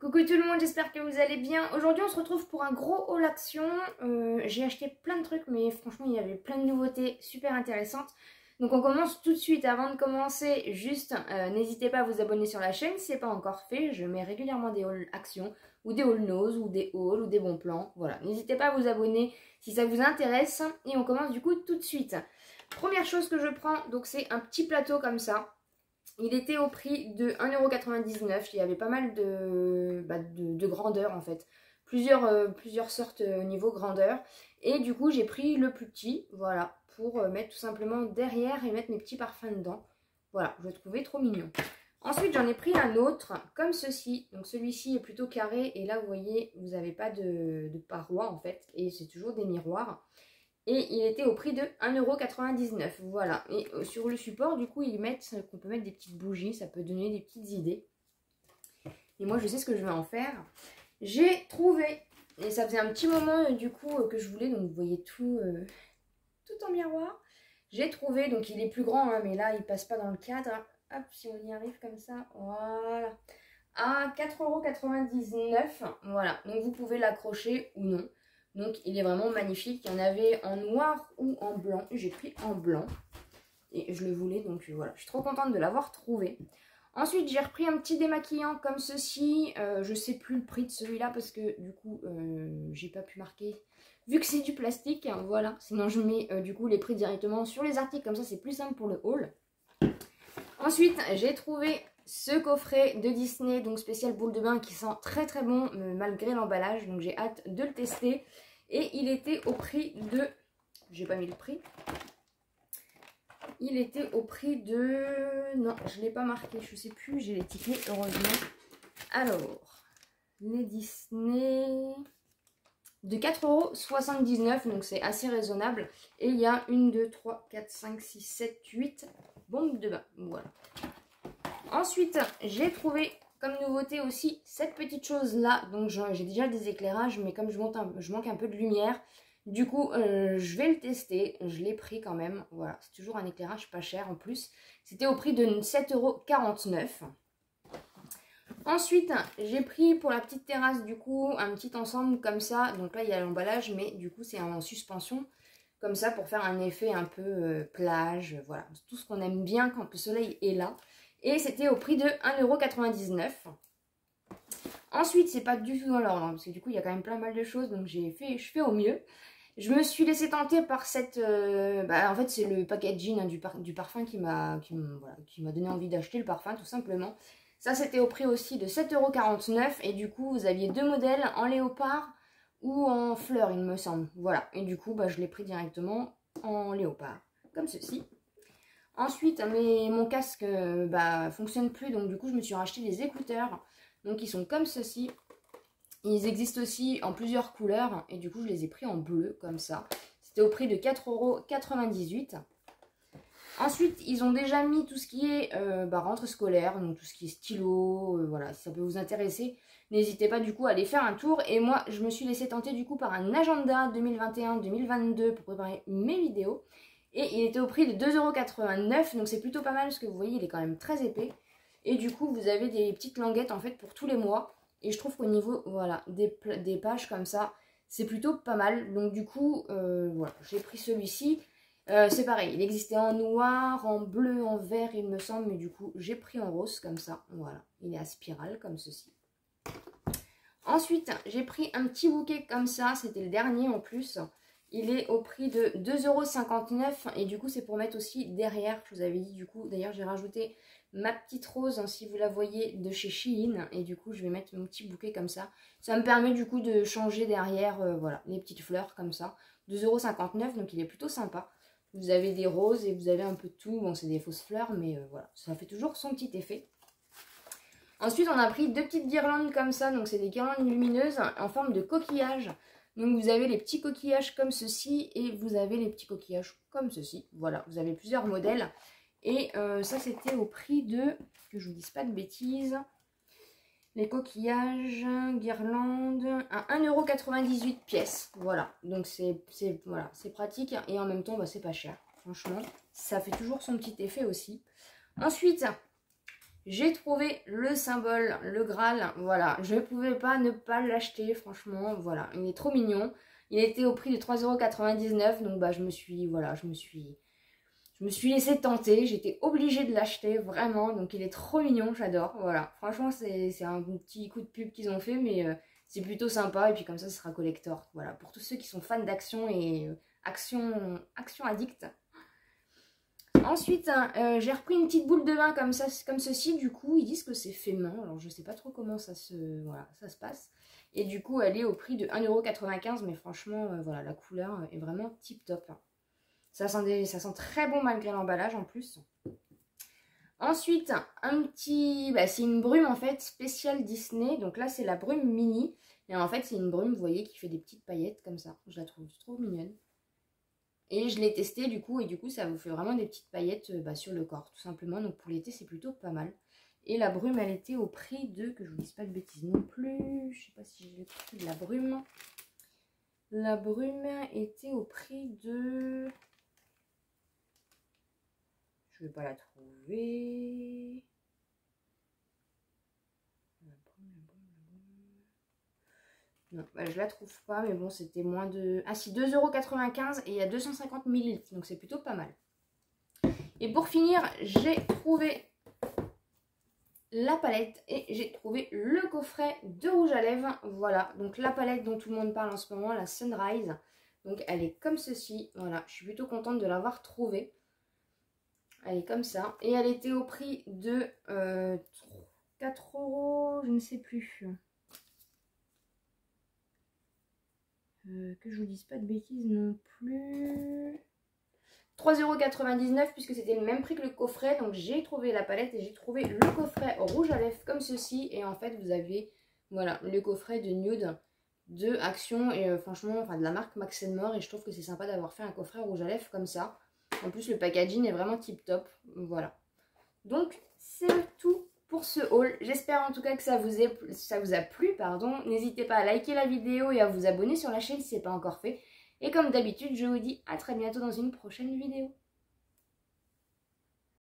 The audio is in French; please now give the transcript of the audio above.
Coucou tout le monde, j'espère que vous allez bien. Aujourd'hui on se retrouve pour un gros haul action. Euh, j'ai acheté plein de trucs mais franchement il y avait plein de nouveautés super intéressantes. Donc on commence tout de suite. Avant de commencer, juste euh, n'hésitez pas à vous abonner sur la chaîne si ce n'est pas encore fait. Je mets régulièrement des hauls action ou des hauls nose ou des hauls ou des bons plans. Voilà, n'hésitez pas à vous abonner si ça vous intéresse. Et on commence du coup tout de suite. Première chose que je prends, donc c'est un petit plateau comme ça. Il était au prix de 1,99€. Il y avait pas mal de, bah, de, grandeur en fait. Plusieurs, euh, plusieurs sortes au niveau grandeur. Et du coup, j'ai pris le plus petit, voilà, pour euh, mettre tout simplement derrière et mettre mes petits parfums dedans. Voilà, je le trouvais trop mignon. Ensuite, j'en ai pris un autre, comme ceci. Donc celui-ci est plutôt carré. Et là, vous voyez, vous n'avez pas de, de parois en fait. Et c'est toujours des miroirs. Et il était au prix de 1,99€. Voilà. Et euh, sur le support, du coup, ils mettent qu'on peut mettre des petites bougies. Ça peut donner des petites idées. Et moi, je sais ce que je vais en faire. J'ai trouvé, et ça faisait un petit moment, euh, du coup, euh, que je voulais. Donc, vous voyez tout, tout en miroir. J'ai trouvé, donc il est plus grand, hein, mais là, il passe pas dans le cadre. Hop, si on y arrive comme ça, voilà. À 4,99€. Voilà. Donc, vous pouvez l'accrocher ou non. Donc il est vraiment magnifique. Il y en avait en noir ou en blanc. J'ai pris en blanc. Et je le voulais donc voilà. Je suis trop contente de l'avoir trouvé. Ensuite j'ai repris un petit démaquillant comme ceci. Euh, je sais plus le prix de celui-là parce que du coup euh, j'ai pas pu marquer. Vu que c'est du plastique, hein, voilà. Sinon je mets euh, du coup les prix directement sur les articles. Comme ça c'est plus simple pour le haul. Ensuite j'ai trouvé ce coffret de Disney, donc spécial boule de bain qui sent très très bon malgré l'emballage. Donc j'ai hâte de le tester. Et il était au prix de... J'ai pas mis le prix. Il était au prix de... Non, je ne l'ai pas marqué, je sais plus, j'ai les tickets, heureusement. Alors, les Disney... De 4,79€, donc c'est assez raisonnable. Et il y a une, 2, 3, 4, 5, 6, 7, 8 bombes de bain. Voilà. Ensuite, j'ai trouvé comme nouveauté aussi, cette petite chose là, donc j'ai déjà des éclairages, mais comme je manque un peu de lumière, du coup euh, je vais le tester, je l'ai pris quand même, voilà, c'est toujours un éclairage pas cher en plus, c'était au prix de 7,49€. Ensuite, j'ai pris pour la petite terrasse du coup un petit ensemble comme ça, donc là il y a l'emballage, mais du coup c'est en suspension, comme ça pour faire un effet un peu euh, plage, voilà, tout ce qu'on aime bien quand le soleil est là. Et c'était au prix de 1,99€. Ensuite, c'est pas du tout dans l'ordre, parce que du coup, il y a quand même plein mal de choses, donc j'ai fait, je fais au mieux. Je me suis laissé tenter par cette... Euh, bah, en fait, c'est le packaging hein, du, parfum qui m'a donné envie d'acheter le parfum, tout simplement. Ça, c'était au prix aussi de 7,49€. Et du coup, vous aviez deux modèles, en léopard ou en fleur, il me semble. Voilà. Et du coup, bah, je l'ai pris directement en léopard, comme ceci. Ensuite, mon casque euh, bah, fonctionne plus, donc du coup, je me suis racheté des écouteurs. Donc, ils sont comme ceci. Ils existent aussi en plusieurs couleurs, et du coup, je les ai pris en bleu, comme ça. C'était au prix de 4,98€. Ensuite, ils ont déjà mis tout ce qui est euh, bah, rentre scolaire, donc tout ce qui est stylo, euh, voilà, si ça peut vous intéresser. N'hésitez pas du coup à aller faire un tour. Et moi, je me suis laissé tenter du coup par un agenda 2021-2022 pour préparer mes vidéos. Et il était au prix de 2,89€. Donc c'est plutôt pas mal parce que vous voyez, il est quand même très épais. Et du coup, vous avez des petites languettes en fait pour tous les mois. Et je trouve qu'au niveau voilà, des, pages comme ça, c'est plutôt pas mal. Donc du coup, euh, voilà, j'ai pris celui-ci. Euh, c'est pareil, il existait en noir, en bleu, en vert, il me semble. Mais du coup, j'ai pris en rose comme ça. Voilà, il est à spirale comme ceci. Ensuite, j'ai pris un petit bouquet comme ça. C'était le dernier en plus. Il est au prix de 2,59€ et du coup c'est pour mettre aussi derrière, je vous avais dit du coup, d'ailleurs j'ai rajouté ma petite rose, hein, si vous la voyez, de chez Shein et du coup je vais mettre mon petit bouquet comme ça. Ça me permet du coup de changer derrière, euh, voilà, les petites fleurs comme ça. 2,59€ donc il est plutôt sympa. Vous avez des roses et vous avez un peu de tout, bon c'est des fausses fleurs mais euh, voilà, ça fait toujours son petit effet. Ensuite on a pris deux petites guirlandes comme ça, donc c'est des guirlandes lumineuses en forme de coquillage. Donc vous avez les petits coquillages comme ceci et vous avez les petits coquillages comme ceci. Voilà, vous avez plusieurs modèles. Et euh, ça c'était au prix de, que je vous dise pas de bêtises, les coquillages, guirlandes, à 1,98€ pièce. Voilà, donc c'est voilà, pratique et en même temps bah, c'est pas cher. Franchement, ça fait toujours son petit effet aussi. Ensuite, J'ai trouvé le symbole, le Graal, voilà. Je ne pouvais pas ne pas l'acheter, franchement, voilà. Il est trop mignon. Il était au prix de 3,99€, donc bah je me suis, voilà, je me suis... Je me suis laissé tenter, j'étais obligée de l'acheter, vraiment. Donc il est trop mignon, j'adore, voilà. Franchement, c'est un petit coup de pub qu'ils ont fait, mais euh, c'est plutôt sympa. Et puis comme ça, ce sera collector, voilà. Pour tous ceux qui sont fans d'action et euh, action, action addict, Ensuite, hein, euh, j'ai repris une petite boule de bain comme, ça, comme ceci. Du coup, ils disent que c'est fait main. Alors, je sais pas trop comment ça se, voilà, ça se passe. Et du coup, elle est au prix de 1,95€. Mais franchement, euh, voilà, la couleur est vraiment tip top. Hein. Ça, sent ça sent très bon malgré l'emballage en plus. Ensuite, un petit... Bah, c'est une brume en fait spéciale Disney. Donc là, c'est la brume mini. Et en fait, c'est une brume, vous voyez, qui fait des petites paillettes comme ça. Je la trouve trop mignonne. Et je l'ai testé du coup, et du coup ça vous fait vraiment des petites paillettes euh, bah, sur le corps, tout simplement. Donc pour l'été, c'est plutôt pas mal. Et la brume, elle était au prix de, que je vous dise pas de bêtises non plus, je sais pas si j'ai le prix de la brume. La brume était au prix de... Je vais pas la trouver. Non, bah, je la trouve pas, mais bon, c'était moins de... Ah si, 2,95€ et il y a 250 ml, donc c'est plutôt pas mal. Et pour finir, j'ai trouvé la palette et j'ai trouvé le coffret de rouge à lèvres. Voilà, donc la palette dont tout le monde parle en ce moment, la Sunrise. Donc elle est comme ceci, voilà, je suis plutôt contente de l'avoir trouvée. Elle est comme ça. Et elle était au prix de 4 euh, euros, je ne sais plus. Euh, que je vous dise pas de bêtises non plus. 3,99€ puisque c'était le même prix que le coffret. Donc j'ai trouvé la palette et j'ai trouvé le coffret rouge à lèvres comme ceci. Et en fait vous avez voilà, le coffret de nude de Action et euh, franchement enfin de la marque Max More et je trouve que c'est sympa d'avoir fait un coffret rouge à lèvres comme ça. En plus le packaging est vraiment tip top. Voilà. Donc c'est ce haul. J'espère en tout cas que ça vous, ça vous a plu. pardon. N'hésitez pas à liker la vidéo et à vous abonner sur la chaîne si ce n'est pas encore fait. Et comme d'habitude, je vous dis à très bientôt dans une prochaine vidéo.